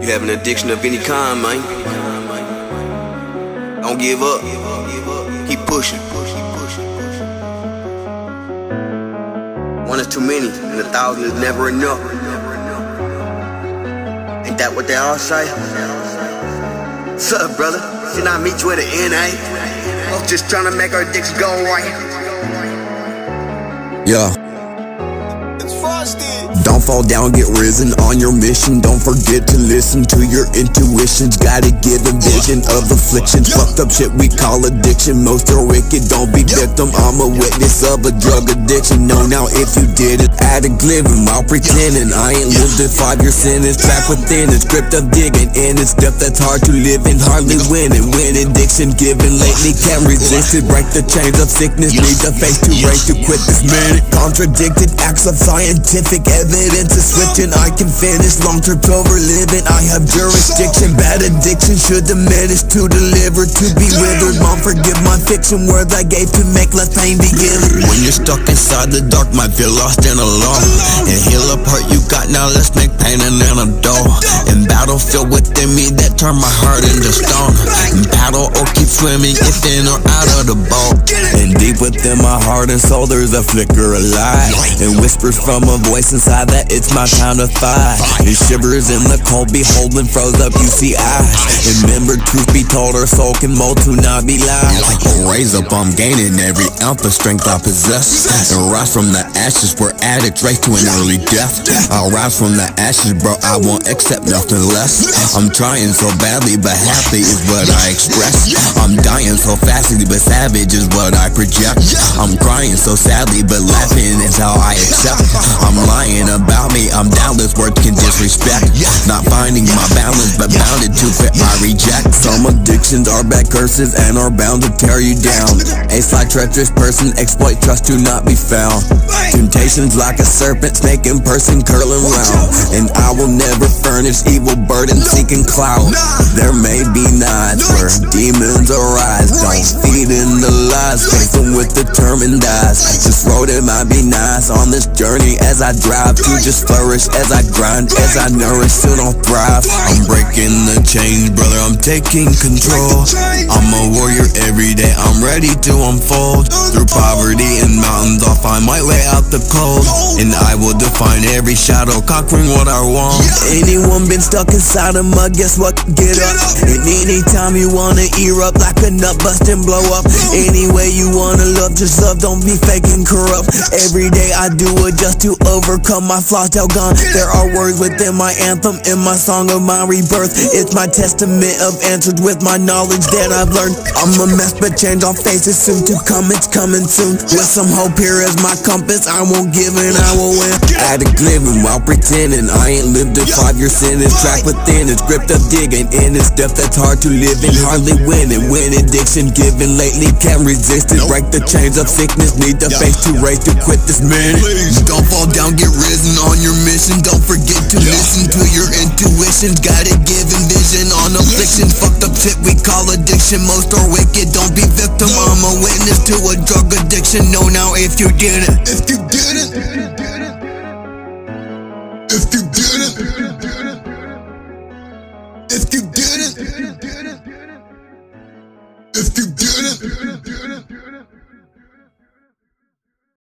You have an addiction of any kind, man. Don't give up. Keep pushing. One is too many, and a thousand is never enough. Ain't that what they all say? What's up, brother? Didn't I meet you at the NA? I was just trying to make our dicks go right. Yeah. Don't fall down, get risen on your mission. Don't forget to listen to your intuitions. Gotta get a vision of affliction. Fucked up shit we call addiction. Most are wicked, don't be victim. I'm a witness of a drug addiction. No, now if you did it, add addict living while pretending. I ain't lived a five year sentence. Trapped within a script of digging in. It's stuff that's hard to live in, hardly winning. When addiction given lately can't resist it. Break the chains of sickness. Need the face to race to quit this minute. Contradicted acts of scientific evidence is switching I can finish. Long-term over living I have jurisdiction. Bad addiction should diminish To deliver, to be withered Mom forgive my fiction. Words I gave to make less pain begin. When you're stuck inside the dark Might feel lost and alone. And heal a part you got Now let's make pain an antidote And battlefield within me That turn my heart into stone. And paddle or keep swimming If in or out of the boat. And deep within my heart and soul There's a flicker of light. And whispers from a voice inside that it's my time to fight. It shivers in the cold, beholding froze up UCI. Remember, truth be told, our soul can mold to not be lied. Raise up, I'm gaining every ounce of strength I possess. And rise from the ashes where addicts race to an early death. I'll rise from the ashes, bro, I won't accept nothing less. I'm trying so badly, but happy is what I express. I'm dying so fastly, but savage is what I project. I'm crying so sadly, but laughing is how I accept. I'm lying about me, I'm doubtless words can disrespect. Not finding my balance, but bounded to fit I reject. Some addictions are bad curses and are bound to tear you down. A sly treacherous person, exploit trust to not be found. Temptations like a serpent, snake in person curling round. And I will never furnish evil burden seeking clout. There may be nights where demons arise Don't feed in the lies, them with determined eyes This road it might be nice. On this journey as I drive to just flourish. As I grind, as I nourish, still don't thrive. I'm breaking the chains, brother, I'm taking control. I'm a warrior every day, I'm ready to unfold. Through poverty and mountains, off, find my way out the cold. And I will define every shadow, conquering what I want. Anyone been stuck inside a mud, guess what? Get up. And anytime you wanna erupt like a nut bust and blow up. Any way you wanna love, just love, don't be fake and corrupt. Every day I do it just to overcome my flaws all gone There are words within my anthem In my song of my rebirth It's my testament of answers With my knowledge that I've learned I'm a mess but change all faces soon to come. It's coming soon. With some hope here as my compass. I won't give and I will win. Addict living while pretending. I ain't lived a five year sentence. Trapped within it's gripped up digging In. It's stuff that's hard to live in Hardly winning. When addiction given Lately can't resist it. Break the chains of sickness Need the face to raise to quit this minute. Don't fall down get risen on your mission. Don't forget to listen to your intuitions Gotta give vision on affliction. Fucked up shit we call addiction. Most are wicked, don't be victim. I'm a witness to a drug addiction. No, now if you didn't If you didn't If you didn't If you didn't If you didn't